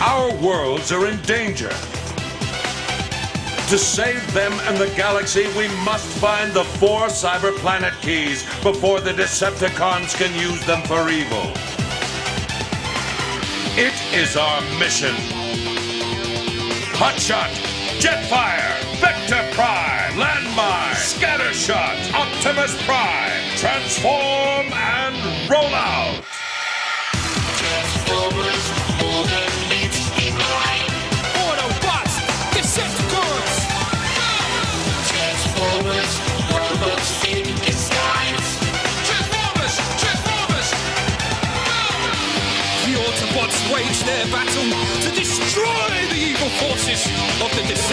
Our worlds are in danger. To save them and the galaxy, we must find the four cyber planet keys before the Decepticons can use them for evil. It is our mission. Hotshot, Jetfire, Vector Prime, Landmine, Scattershot, Optimus Prime, Transform and roll out. The Autobots wage their battle to destroy the evil forces of the!